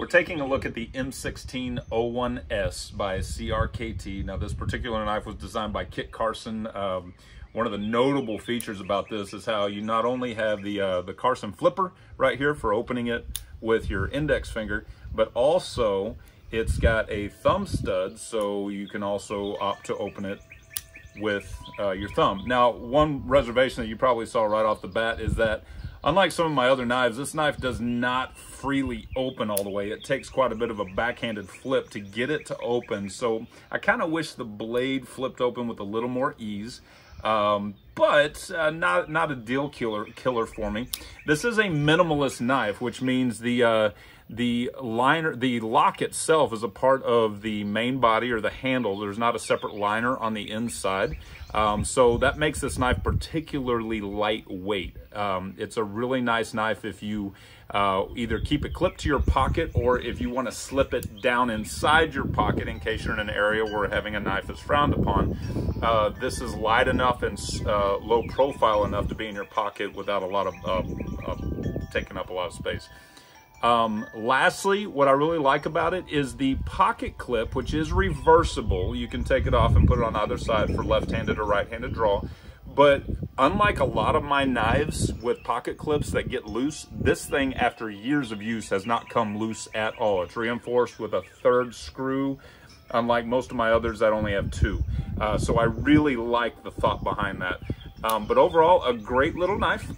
We're taking a look at the M1601S by CRKT. Now this particular knife was designed by Kit Carson. Um, one of the notable features about this is how you not only have the, uh, the Carson flipper right here for opening it with your index finger, but also it's got a thumb stud so you can also opt to open it with uh, your thumb. Now, one reservation that you probably saw right off the bat is that Unlike some of my other knives, this knife does not freely open all the way. It takes quite a bit of a backhanded flip to get it to open. So I kind of wish the blade flipped open with a little more ease. Um, but uh, not not a deal killer killer for me. This is a minimalist knife, which means the uh, the liner, the lock itself is a part of the main body or the handle. There's not a separate liner on the inside. Um, so that makes this knife particularly lightweight. Um, it's a really nice knife if you uh, either keep it clipped to your pocket or if you want to slip it down inside your pocket in case you're in an area where having a knife is frowned upon. Uh, this is light enough and uh, low profile enough to be in your pocket without a lot of uh, taking up a lot of space. Um, lastly, what I really like about it is the pocket clip, which is reversible. You can take it off and put it on either side for left-handed or right-handed draw. But unlike a lot of my knives with pocket clips that get loose, this thing after years of use has not come loose at all. It's reinforced with a third screw, unlike most of my others that only have two. Uh, so I really like the thought behind that. Um, but overall, a great little knife.